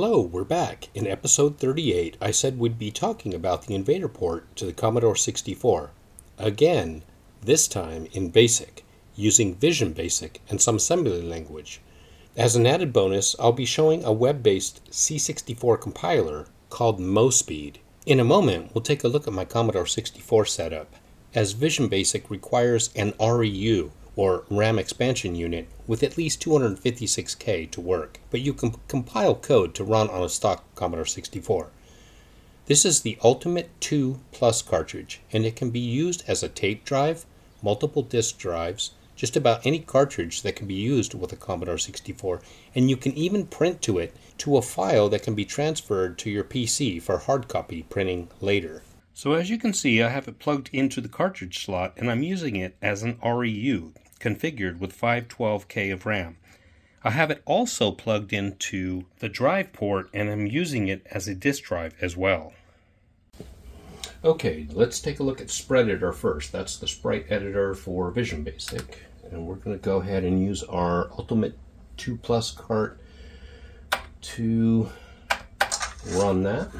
Hello, we're back. In episode 38, I said we'd be talking about the Invader port to the Commodore 64. Again, this time in BASIC, using Vision Basic and some assembly language. As an added bonus, I'll be showing a web-based C64 compiler called MoSpeed. In a moment, we'll take a look at my Commodore 64 setup, as Vision Basic requires an REU, or RAM expansion unit with at least 256K to work, but you can compile code to run on a stock Commodore 64. This is the Ultimate 2 Plus cartridge, and it can be used as a tape drive, multiple disk drives, just about any cartridge that can be used with a Commodore 64, and you can even print to it to a file that can be transferred to your PC for hard copy printing later. So as you can see, I have it plugged into the cartridge slot and I'm using it as an REU, configured with 512K of RAM. I have it also plugged into the drive port and I'm using it as a disk drive as well. Okay, let's take a look at Spreaditor first. That's the sprite editor for Vision Basic. And we're going to go ahead and use our Ultimate 2 Plus cart to run that.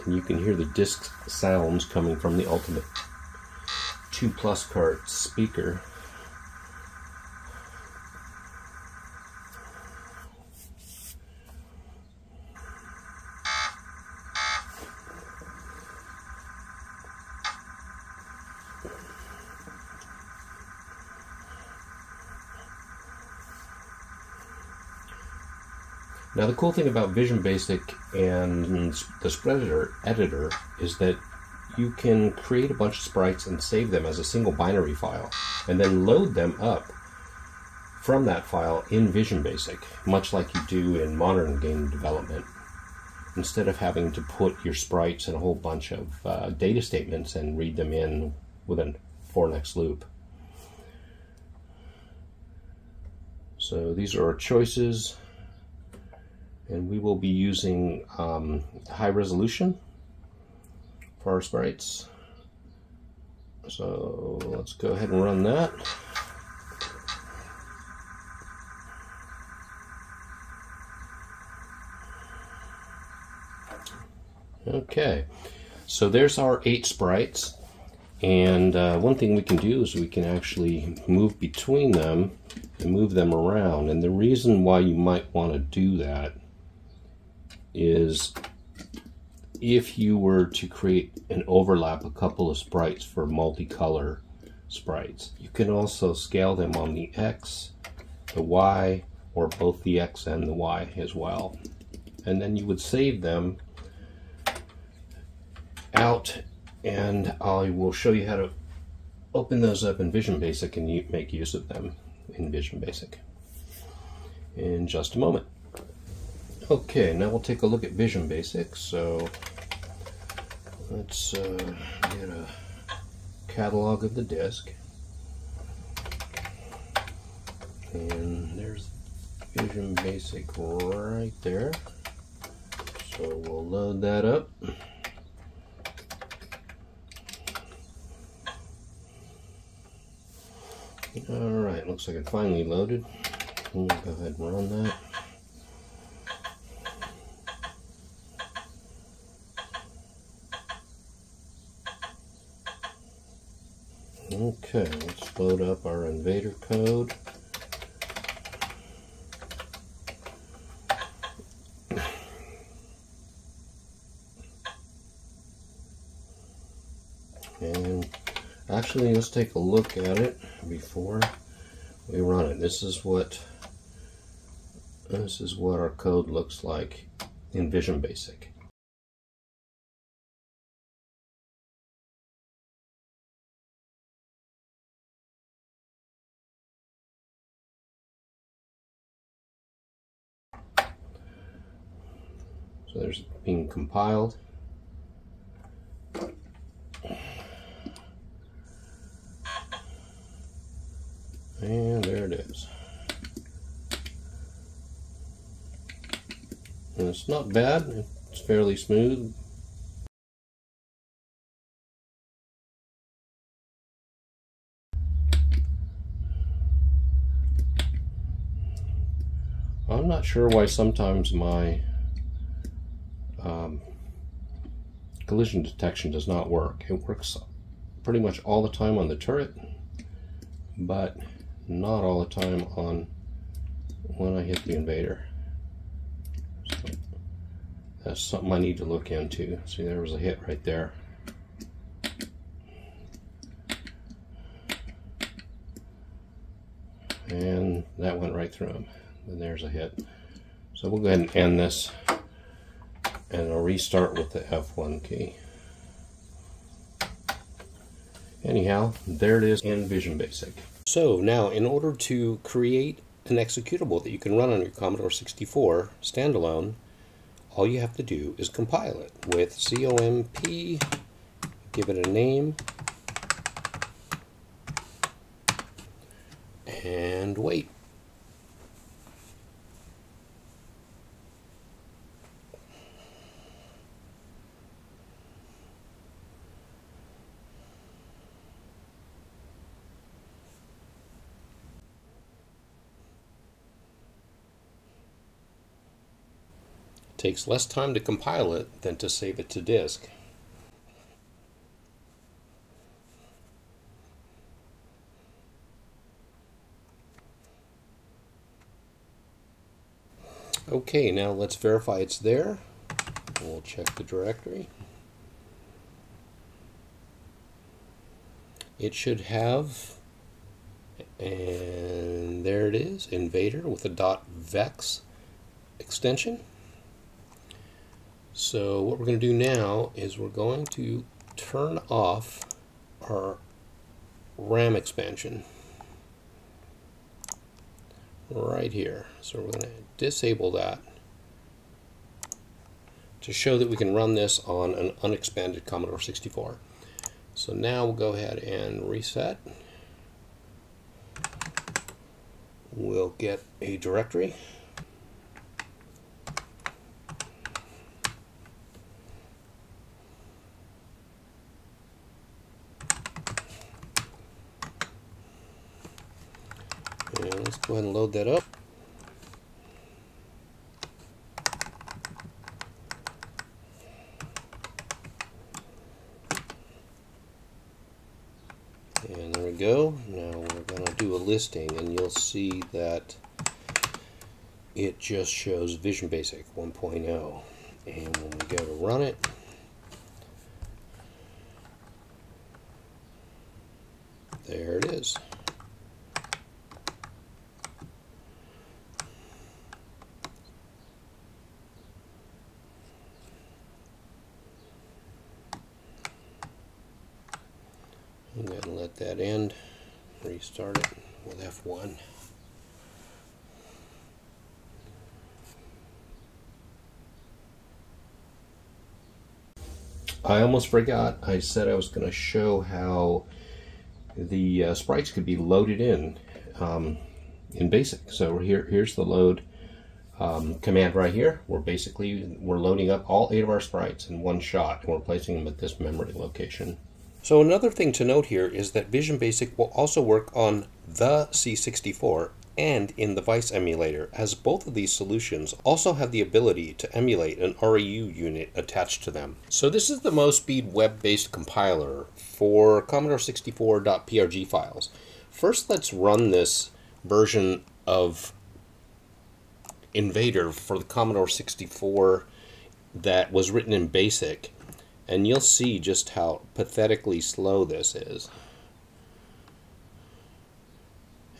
And you can hear the disc sounds coming from the Ultimate 2 Plus cart speaker. Now the cool thing about Vision Basic and the Spreaditor editor is that you can create a bunch of sprites and save them as a single binary file and then load them up from that file in Vision Basic, much like you do in modern game development. Instead of having to put your sprites in a whole bunch of uh, data statements and read them in with a for next loop. So these are our choices and we will be using um, high resolution for our sprites. So let's go ahead and run that. Okay, so there's our eight sprites. And uh, one thing we can do is we can actually move between them and move them around. And the reason why you might want to do that is if you were to create and overlap a couple of sprites for multicolor sprites, you can also scale them on the X, the Y, or both the X and the Y as well. And then you would save them out and I will show you how to open those up in Vision Basic and make use of them in Vision Basic in just a moment. Okay, now we'll take a look at Vision Basic. So let's uh, get a catalog of the disk. And there's Vision Basic right there. So we'll load that up. Alright, looks like it finally loaded. We'll go ahead and run that. Okay, let's load up our invader code. And actually, let's take a look at it before we run it. This is what this is what our code looks like in Vision Basic. So there's being compiled. And there it is. And it's not bad, it's fairly smooth. I'm not sure why sometimes my um, collision detection does not work. It works pretty much all the time on the turret, but not all the time on when I hit the invader. So that's something I need to look into. See, there was a hit right there. And that went right through him. And there's a hit. So we'll go ahead and end this and I'll restart with the F1 key. Anyhow, there it is in Vision Basic. So now, in order to create an executable that you can run on your Commodore 64 standalone, all you have to do is compile it with COMP, give it a name, and wait. Takes less time to compile it than to save it to disk. Okay, now let's verify it's there. We'll check the directory. It should have, and there it is, invader with a .vex extension. So what we're going to do now is we're going to turn off our RAM expansion right here. So we're going to disable that to show that we can run this on an unexpanded Commodore 64. So now we'll go ahead and reset. We'll get a directory. Let's go ahead and load that up. And there we go. Now we're going to do a listing and you'll see that it just shows Vision Basic 1.0. And when we go to run it, there it is. That end, restart it with F1. I almost forgot, I said I was going to show how the uh, sprites could be loaded in um, in BASIC. So here, here's the load um, command right here. We're basically, we're loading up all eight of our sprites in one shot and we're placing them at this memory location. So another thing to note here is that Vision Basic will also work on the C64 and in the Vice emulator, as both of these solutions also have the ability to emulate an REU unit attached to them. So this is the MoSpeed web-based compiler for Commodore 64.prg files. First, let's run this version of Invader for the Commodore 64 that was written in BASIC and you'll see just how pathetically slow this is.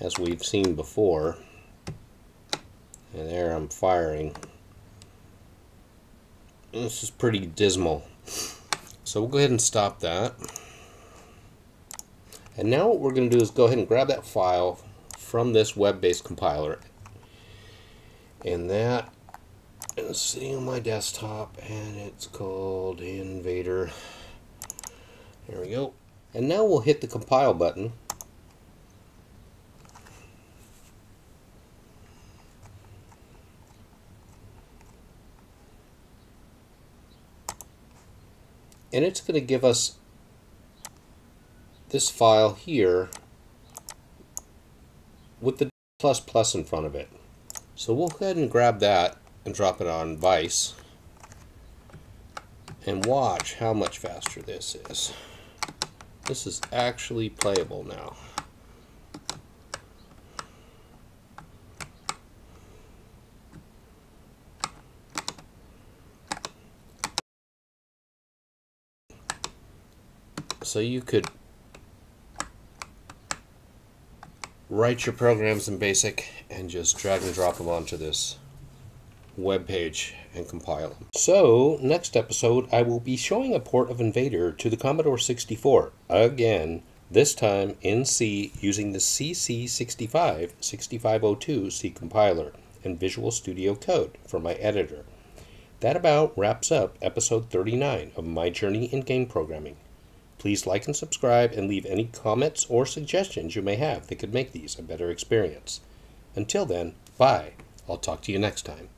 As we've seen before. And there I'm firing. This is pretty dismal. So we'll go ahead and stop that. And now what we're going to do is go ahead and grab that file from this web-based compiler. And that it's sitting on my desktop and it's called Invader. There we go. And now we'll hit the compile button. And it's going to give us this file here with the plus plus in front of it. So we'll go ahead and grab that and drop it on Vice and watch how much faster this is. This is actually playable now. So you could write your programs in BASIC and just drag and drop them onto this web page and compile them. So, next episode, I will be showing a port of Invader to the Commodore 64. Again, this time in C using the CC65 6502 C compiler and Visual Studio Code for my editor. That about wraps up episode 39 of my journey in game programming. Please like and subscribe and leave any comments or suggestions you may have that could make these a better experience. Until then, bye. I'll talk to you next time.